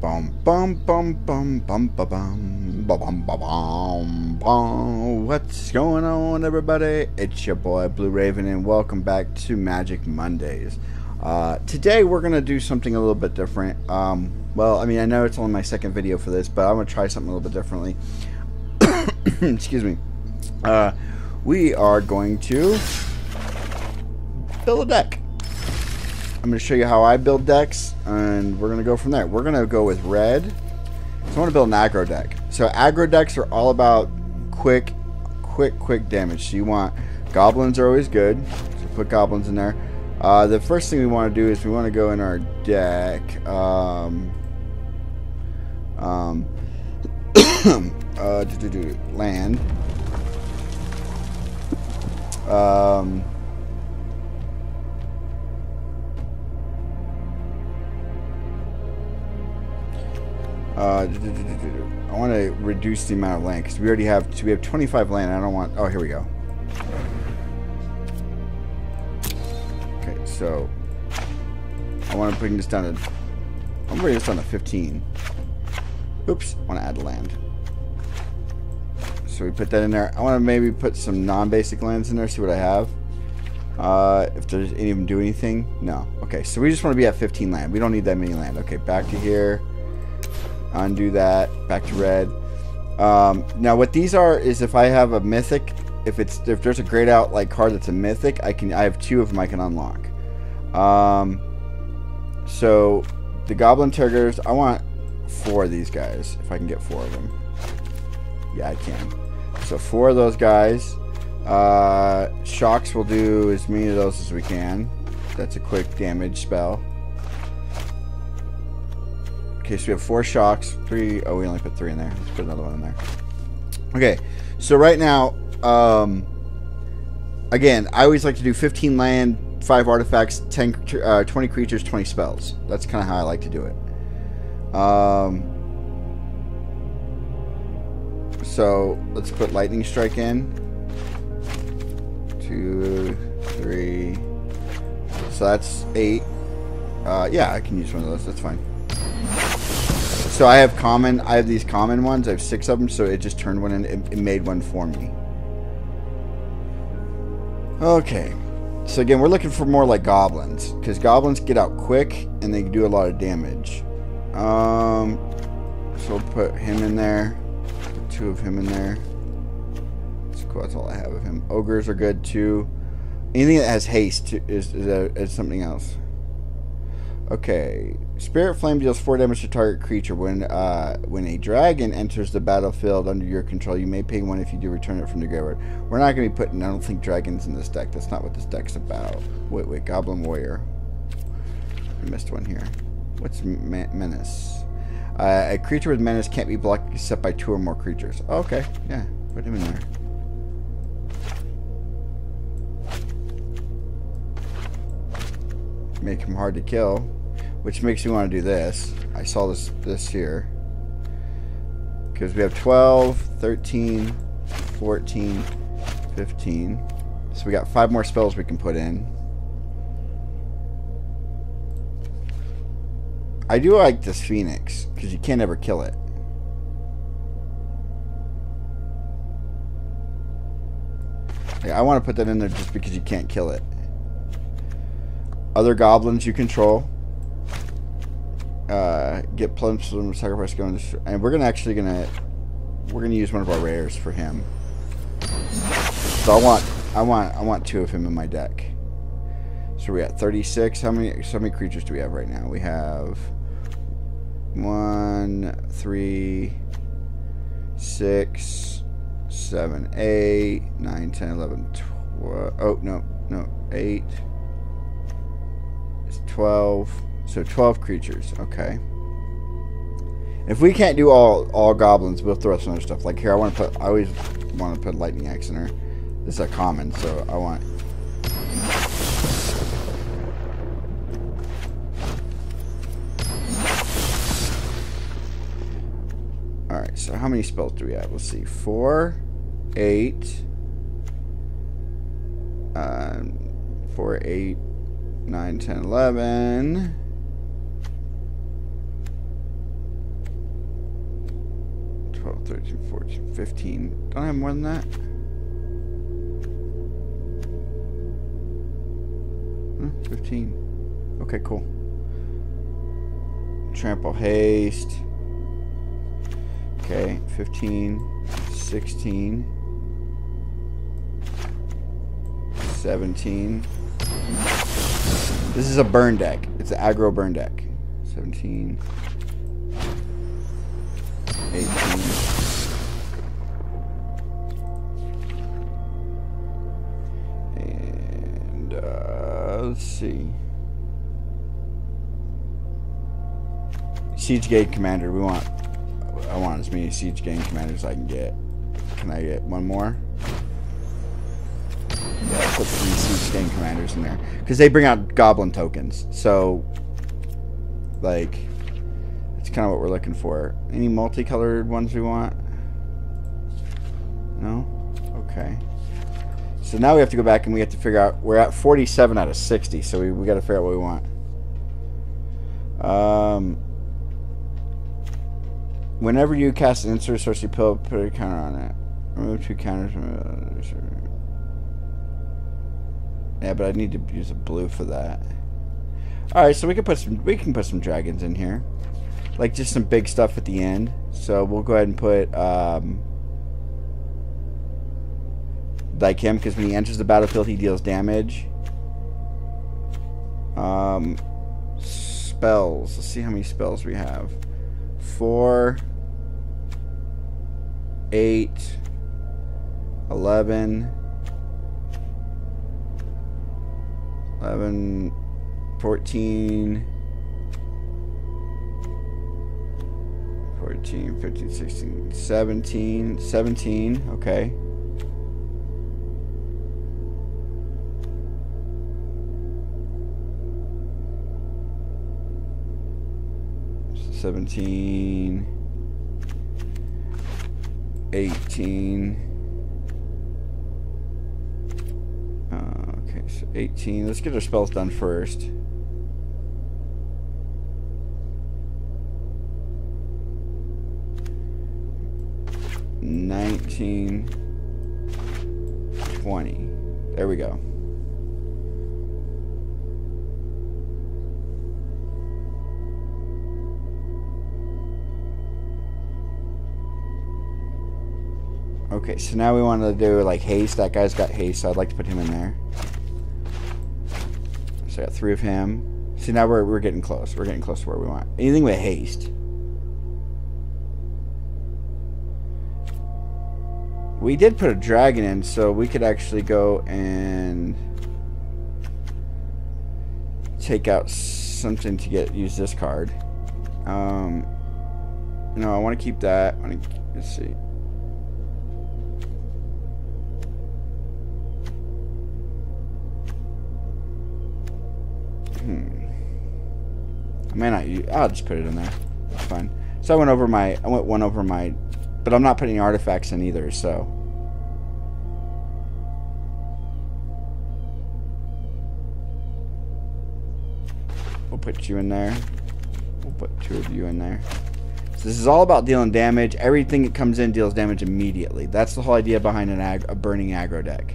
Bum bum bum bum bum bum bum ba bum bum. What's going on, everybody? It's your boy Blue Raven, and welcome back to Magic Mondays. Uh, today we're gonna do something a little bit different. Um, well, I mean, I know it's only my second video for this, but I'm gonna try something a little bit differently. Excuse me. Uh, we are going to build a deck. I'm going to show you how I build decks, and we're going to go from there. We're going to go with red. So I want to build an aggro deck. So aggro decks are all about quick, quick, quick damage. So you want goblins are always good. So put goblins in there. Uh, the first thing we want to do is we want to go in our deck. Um, um, uh, do, do, do, land. Um, Uh, I want to reduce the amount of land because we already have we have 25 land. I don't want. Oh, here we go. Okay, so I want to bring this down to. I'm bringing this down to 15. Oops, I want to add land. So we put that in there. I want to maybe put some non-basic lands in there. See what I have. Uh, if there's any of them do anything, no. Okay, so we just want to be at 15 land. We don't need that many land. Okay, back to here undo that, back to red. Um, now what these are is if I have a mythic, if it's if there's a grayed out like card that's a mythic, I can I have two of them I can unlock. Um, so the Goblin Tigers, I want four of these guys if I can get four of them. Yeah, I can. So four of those guys. Uh, shocks will do as many of those as we can. That's a quick damage spell. Okay, so we have four shocks. Three. Oh, we only put three in there. Let's put another one in there. Okay, so right now, um, again, I always like to do 15 land, 5 artifacts, 10, uh, 20 creatures, 20 spells. That's kind of how I like to do it. Um, so let's put lightning strike in. Two, three. So that's eight. Uh, yeah, I can use one of those. That's fine. So I have common, I have these common ones. I have six of them, so it just turned one and it, it made one for me. Okay. So again, we're looking for more like goblins. Because goblins get out quick and they do a lot of damage. Um, so we'll put him in there. Put two of him in there. That's cool. That's all I have of him. Ogres are good too. Anything that has haste is, is, a, is something else. Okay. Spit Flame deals 4 damage to target creature. When uh, when a dragon enters the battlefield under your control, you may pay 1 if you do return it from the graveyard. We're not going to be putting, I don't think, dragons in this deck. That's not what this deck's about. Wait, wait, Goblin Warrior. I missed one here. What's Menace? Uh, a creature with Menace can't be blocked except by two or more creatures. Oh, okay, yeah, put him in there. Make him hard to kill. Which makes me want to do this. I saw this this here. Because we have 12, 13, 14, 15. So we got five more spells we can put in. I do like this Phoenix, because you can't ever kill it. I want to put that in there just because you can't kill it. Other goblins you control uh, get plums from sacrifice going and we're gonna actually gonna we're gonna use one of our rares for him. So I want I want I want two of him in my deck. So we got 36. How many how many creatures do we have right now? We have one, three, six, seven, eight, nine, ten, eleven, twelve. Oh no, no, eight. It's twelve. So 12 creatures. Okay. If we can't do all all goblins, we'll throw some other stuff. Like here, I want to put. I always want to put lightning axe in her. This is a common, so I want. All right. So how many spells do we have? Let's see. Four, eight, um, four, eight, nine, ten, eleven. 12, 13, 14, 15. Don't I have more than that? Hmm, 15. Okay, cool. Trample haste. Okay, 15, 16, 17. This is a burn deck. It's an aggro burn deck. 17, 18. Let's see. Siege Gang Commander. We want, I want as many Siege Gang Commanders as I can get. Can I get one more? Yeah, put three Siege Gang Commanders in there. Because they bring out Goblin tokens. So, like, that's kind of what we're looking for. Any multicolored ones we want? No? Okay. So now we have to go back and we have to figure out, we're at 47 out of 60, so we, we got to figure out what we want. Um, whenever you cast an instant sorcery pill, put a counter on it. Remove two counters yeah, but I need to use a blue for that. All right, so we can put some we can put some dragons in here, like just some big stuff at the end. So we'll go ahead and put um, like him because when he enters the battlefield, he deals damage. Um, spells. Let's see how many spells we have. Four, eight, eleven. 11, 14, 14, 15, 16, 17, 17, okay. Seventeen, eighteen. Uh, 18. Let's get our spells done first. Nineteen, twenty. There we go. Okay, so now we want to do like haste. That guy's got haste, so I'd like to put him in there. So I got three of him. See, now we're, we're getting close. We're getting close to where we want. Anything with haste. We did put a dragon in, so we could actually go and take out something to get use this card. Um, no, I want to keep that. I want to, let's see. May not. I'll just put it in there. That's fine. So I went over my. I went one over my, but I'm not putting artifacts in either. So. We'll put you in there. We'll put two of you in there. So this is all about dealing damage. Everything that comes in deals damage immediately. That's the whole idea behind an ag a burning aggro deck.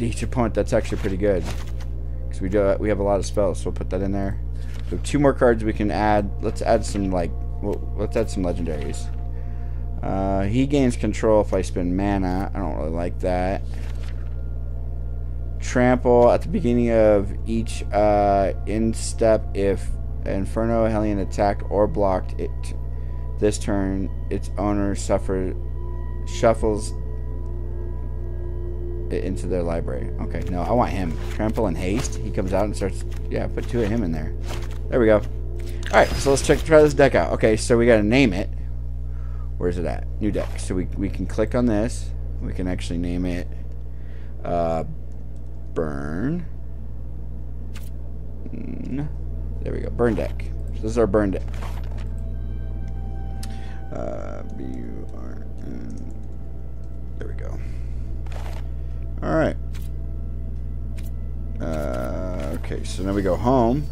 Each opponent, that's actually pretty good. Because we do we have a lot of spells, so we'll put that in there. Have two more cards we can add. Let's add some like well, let's add some legendaries. Uh, he gains control if I spend mana. I don't really like that. Trample at the beginning of each uh, end step if Inferno Hellion attacked or blocked it this turn, its owner suffer shuffles into their library. Okay, no, I want him. Trample and Haste. He comes out and starts... Yeah, put two of him in there. There we go. Alright, so let's check try this deck out. Okay, so we got to name it. Where's it at? New deck. So we, we can click on this. We can actually name it uh, Burn. Mm, there we go. Burn deck. So this is our burn deck. Uh, B-U-R-N. There we go. Alright. Uh, okay, so now we go home.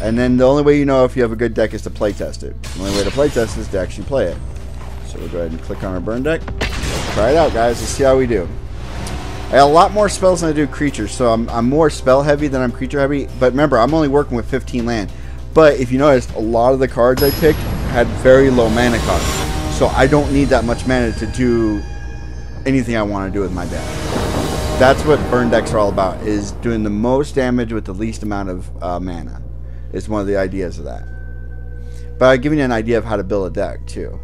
And then the only way you know if you have a good deck is to play test it. The only way to play test is to actually play it. So we'll go ahead and click on our burn deck. Try it out, guys. Let's see how we do. I got a lot more spells than I do creatures, so I'm, I'm more spell heavy than I'm creature heavy. But remember, I'm only working with 15 land. But if you noticed, a lot of the cards I picked had very low mana cost. So I don't need that much mana to do anything I want to do with my deck. That's what burn decks are all about, is doing the most damage with the least amount of uh, mana. Is one of the ideas of that. But I'm giving you an idea of how to build a deck, too.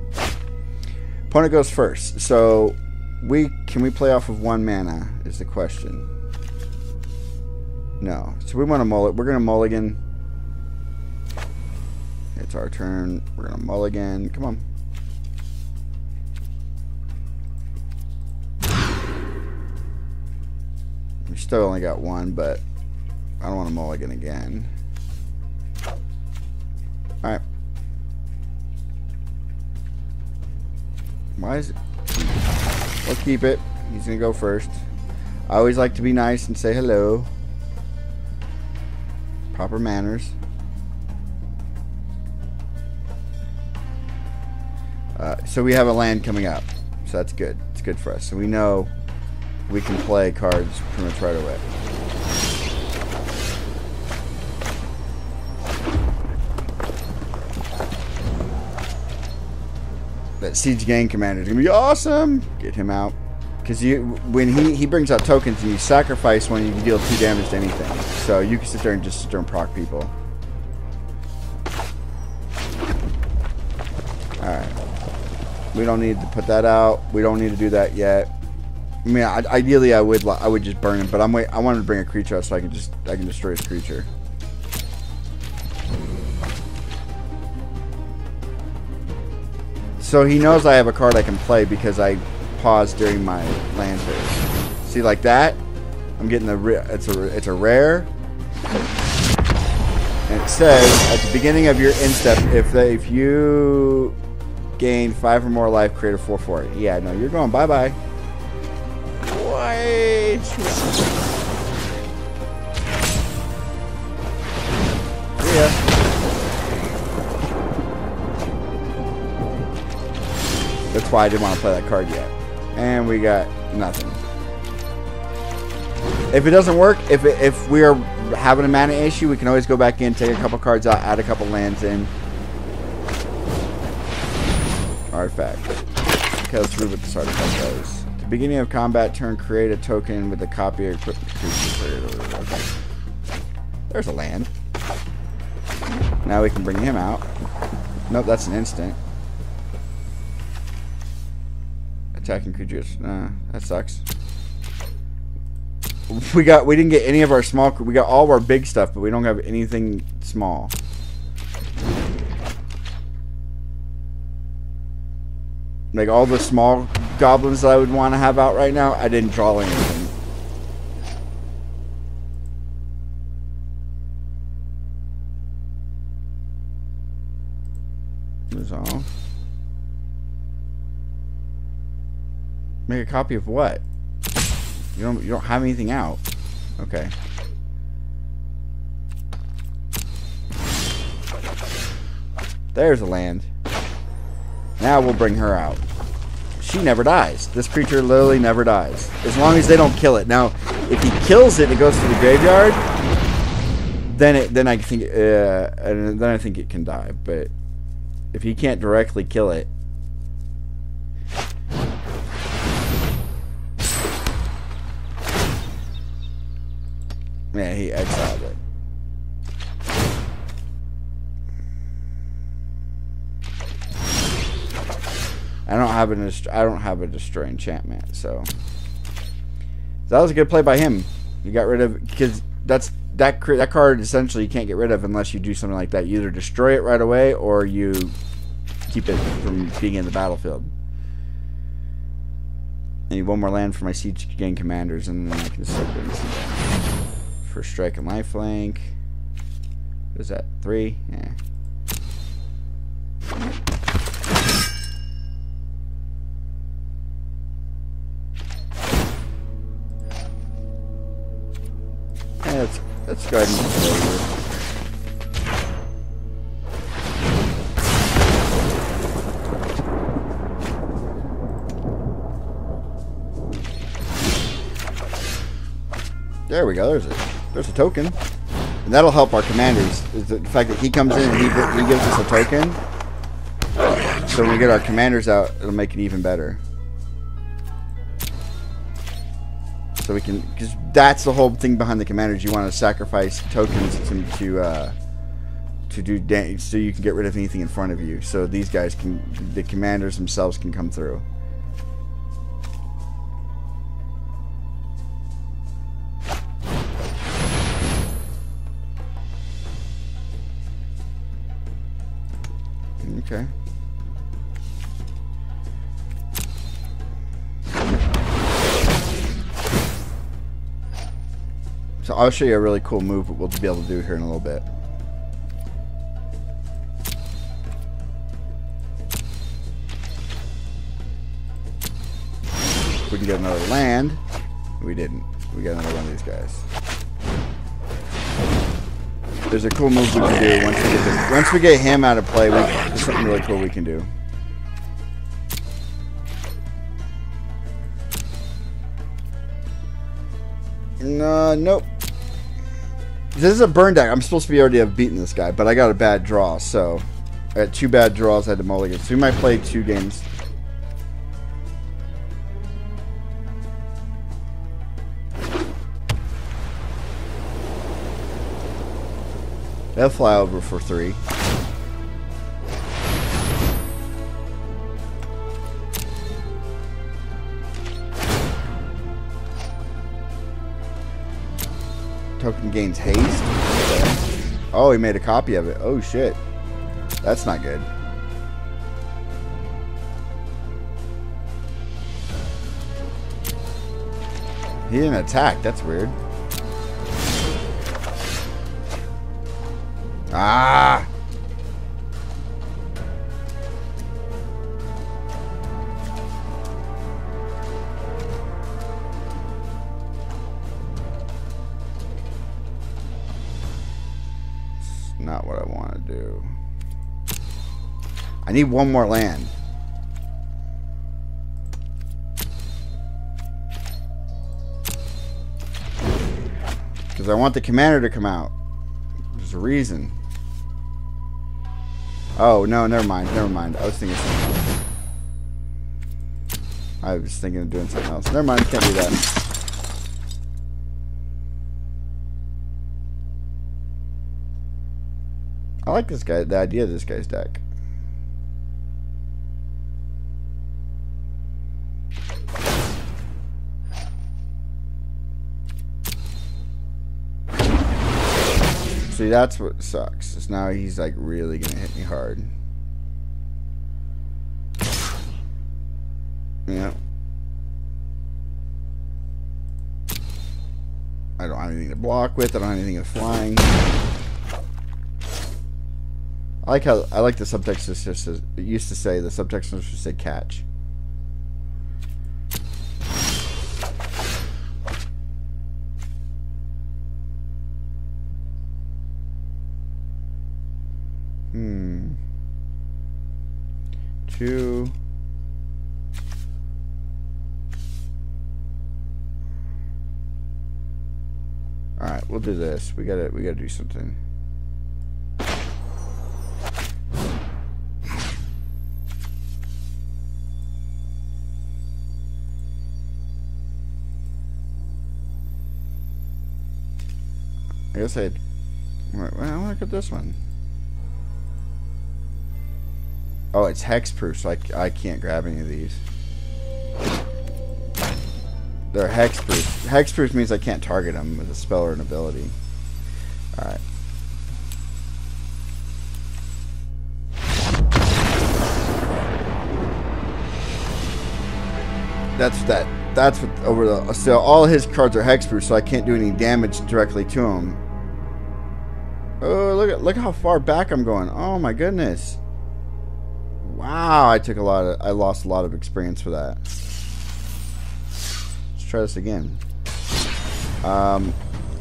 Opponent goes first. So we can we play off of one mana is the question. No. So we want to mulligan. We're going to mulligan. It's our turn. We're going to mulligan. Come on. We still only got one, but I don't want to mulligan again. Alright. Why is it? We'll keep it. He's going to go first. I always like to be nice and say hello. Proper manners. Uh, so we have a land coming up. So that's good. It's good for us. So we know we can play cards pretty much right away. That Siege Gang Commander is to be awesome. Get him out. Because you, when he, he brings out tokens and you sacrifice one, you can deal 2 damage to anything. So you can sit there and just sit there and proc people. Alright. We don't need to put that out. We don't need to do that yet. I mean, I, ideally, I would I would just burn him, but I'm wait. I wanted to bring a creature out so I can just I can destroy his creature. So he knows I have a card I can play because I paused during my land phase. See, like that, I'm getting a it's a it's a rare, and it says at the beginning of your end step if they, if you gain five or more life, create a four four. Yeah, no, you're going bye bye. Yeah. That's why I didn't want to play that card yet. And we got nothing. If it doesn't work, if it, if we are having a mana issue, we can always go back in, take a couple cards out, add a couple lands in. Artifact. Okay, let's read what this artifact does beginning of combat turn, create a token with a copy equipment. Okay. There's a land. Now we can bring him out. Nope, that's an instant. Attacking creatures. Nah, that sucks. We got we didn't get any of our small we got all of our big stuff, but we don't have anything small. Like all the small goblins that I would want to have out right now, I didn't draw anything. Resolve. Make a copy of what? You don't you don't have anything out. Okay. There's a land. Now we'll bring her out she never dies. This creature literally never dies. As long as they don't kill it. Now, if he kills it and it goes to the graveyard, then it then I think uh, then I think it can die. But if he can't directly kill it, yeah, he exiled it. I don't have an I don't have a destroy enchantment, so that was a good play by him. You got rid of because that's that that card essentially you can't get rid of unless you do something like that. You either destroy it right away or you keep it from being in the battlefield. I need one more land for my siege gang commanders, and then I can doing some first strike and lifelink. What is that? Three? Yeah. Let's go ahead and. There we go. There's a there's a token, and that'll help our commanders. Is the fact that he comes in and he he gives us a token. So when we get our commanders out, it'll make it even better. So we can, because that's the whole thing behind the commanders. You want to sacrifice tokens to to uh, to do damage, so you can get rid of anything in front of you. So these guys can, the commanders themselves can come through. Okay. I'll show you a really cool move we'll be able to do here in a little bit. We can get another land. We didn't. We got another one of these guys. There's a cool move we can do once we get this, once we get him out of play. We, there's something really cool we can do. No, nope. This is a burn deck. I'm supposed to be already have beaten this guy, but I got a bad draw, so I had two bad draws. I had to mulligan. So we might play two games. They'll fly over for three. Token gains haste. Oh, he made a copy of it. Oh, shit. That's not good. He didn't attack. That's weird. Ah! I need one more land. Because I want the commander to come out. There's a reason. Oh, no, never mind. Never mind. I was thinking something else. I was thinking of doing something else. Never mind. Can't do that. I like this guy, the idea of this guy's deck. See, that's what sucks. Is now he's like really gonna hit me hard. Yeah. I don't have anything to block with. I don't have anything to flying. I like how I like the subtext. Just it used to say the subtext used to say catch. Two. All right, we'll do this. We gotta, we gotta do something. I guess I'd. Well, I want to get this one. Oh, it's hexproof, so I, I can't grab any of these. They're hexproof. Hexproof means I can't target them with a spell or an ability. Alright. That's that. That's what over the. So all his cards are hexproof, so I can't do any damage directly to him. Oh, look at look how far back I'm going. Oh my goodness. Wow, I took a lot of. I lost a lot of experience for that. Let's try this again. Um,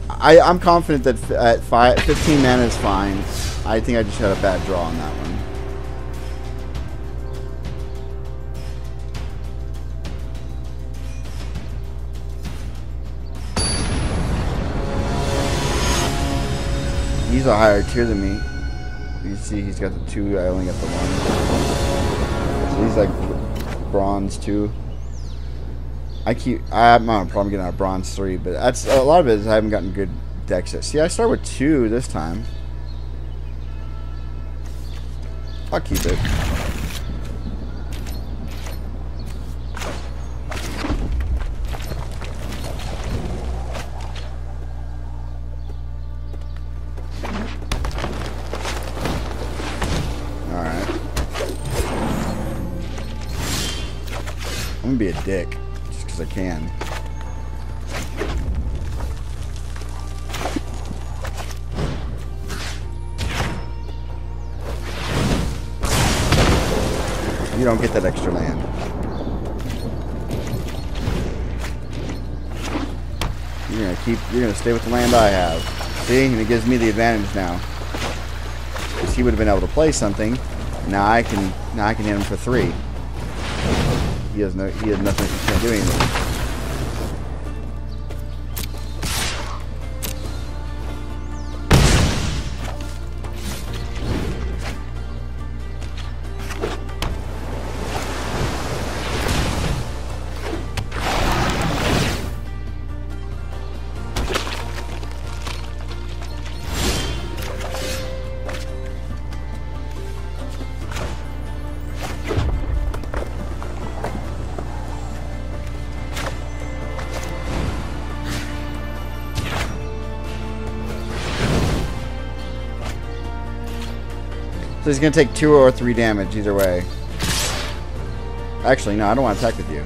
I, I'm confident that at five, 15 mana is fine. I think I just had a bad draw on that one. He's a higher tier than me. You see, he's got the two. I only got the one. Like bronze two. I keep. I'm not a problem getting a bronze three, but that's a lot of it is I haven't gotten good decks yet. See, I start with two this time. I'll keep it. Dick just because I can. You don't get that extra land. You're gonna keep. You're gonna stay with the land I have. See, and it gives me the advantage now. Because he would have been able to play something. Now I can. Now I can hit him for three. He has no. He has nothing. He can't do anything. So he's gonna take two or three damage either way. Actually, no, I don't want to attack with you.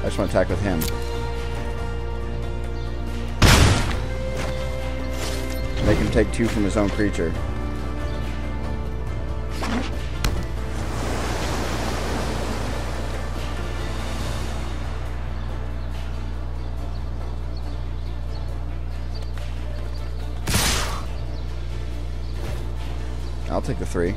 I just want to attack with him. Make him take two from his own creature. I'll take the three.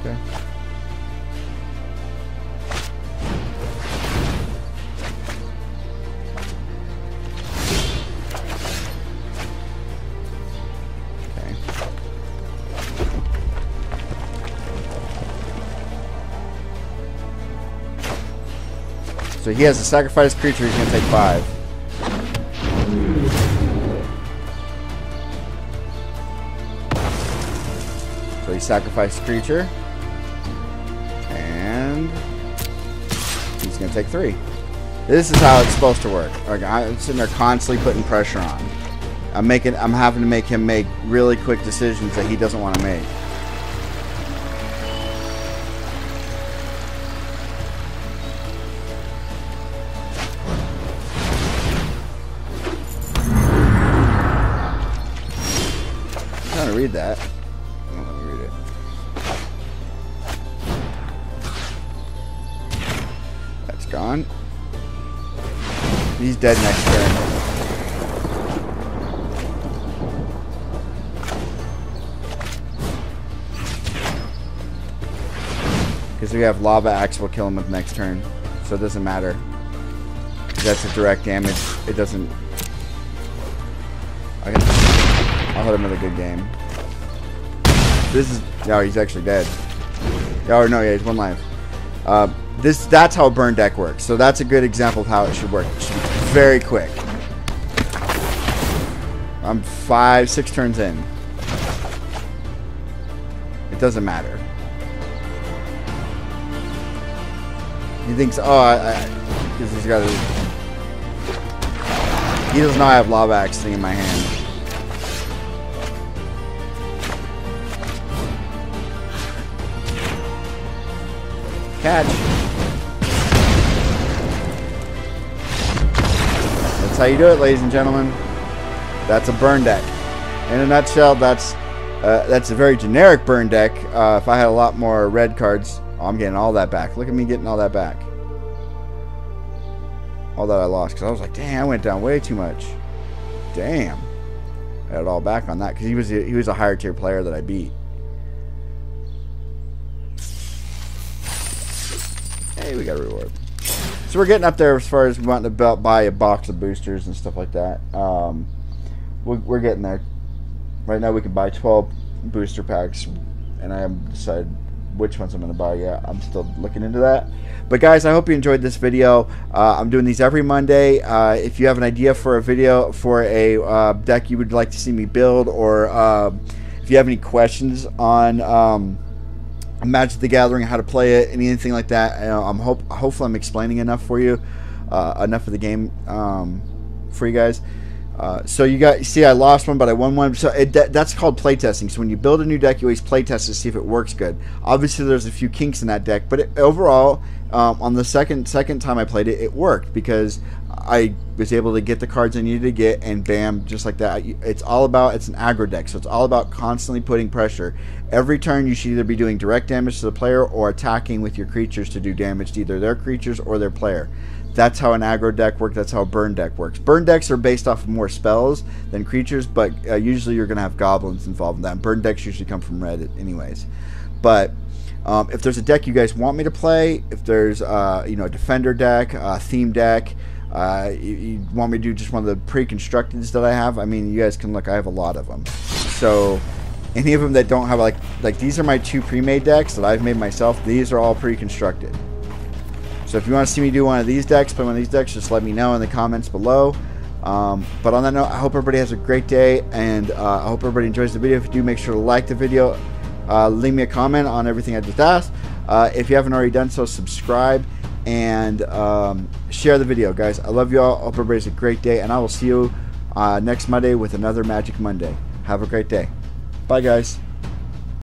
Okay. So he has a sacrifice creature, he's gonna take five. Sacrificed a creature. And he's gonna take three. This is how it's supposed to work. Like I'm sitting there constantly putting pressure on. I'm making I'm having to make him make really quick decisions that he doesn't want to make. To read that. That's gone. He's dead next turn. Because we have Lava Axe will kill him with next turn. So it doesn't matter. That's a direct damage. It doesn't... I can, I'll hit him with a good game. This is... No, he's actually dead. Oh, no, yeah, he's one life. Uh, this That's how a burn deck works. So that's a good example of how it should work. It should be very quick. I'm five, six turns in. It doesn't matter. He thinks, oh, I, because he's got a. He doesn't I have lava axe thing in my hand. Catch. That's how you do it, ladies and gentlemen. That's a burn deck. In a nutshell, that's uh, that's a very generic burn deck. Uh, if I had a lot more red cards, Oh, I'm getting all that back. Look at me getting all that back. All that I lost. Because I was like, dang, I went down way too much. Damn. I had it all back on that. Because he was, he was a higher tier player that I beat. Hey, we got a reward. So we're getting up there as far as we want to buy a box of boosters and stuff like that. Um, we're, we're getting there. Right now we can buy 12 booster packs, and I haven't decided which ones I'm going to buy yet. I'm still looking into that. But guys, I hope you enjoyed this video. Uh, I'm doing these every Monday. Uh, if you have an idea for a video for a uh, deck you would like to see me build, or uh, if you have any questions on um, Magic the Gathering, how to play it, and anything like that, I'm hope hopefully I'm explaining enough for you, uh, enough of the game um, for you guys. Uh, so you got see I lost one but I won one. So it, that, that's called playtesting. So when you build a new deck you always playtest to see if it works good. Obviously there's a few kinks in that deck but it, overall um, on the second second time I played it it worked because I was able to get the cards I needed to get and bam just like that it's all about it's an aggro deck so it's all about constantly putting pressure every turn you should either be doing direct damage to the player or attacking with your creatures to do damage to either their creatures or their player that's how an aggro deck works. That's how a burn deck works. Burn decks are based off of more spells than creatures, but uh, usually you're going to have goblins involved in that. Burn decks usually come from red, anyways. But um, if there's a deck you guys want me to play, if there's uh, you know a defender deck, a theme deck, uh, you, you, want me to do just one of the pre-constructeds that I have, I mean, you guys can look. I have a lot of them. So any of them that don't have like like these are my two pre-made decks that I've made myself. These are all pre-constructed. So if you want to see me do one of these decks, play one of these decks, just let me know in the comments below. Um, but on that note, I hope everybody has a great day, and uh, I hope everybody enjoys the video. If you do, make sure to like the video, uh, leave me a comment on everything I just asked. Uh, if you haven't already done so, subscribe and um, share the video, guys. I love you all. Hope everybody has a great day, and I will see you uh, next Monday with another Magic Monday. Have a great day. Bye, guys.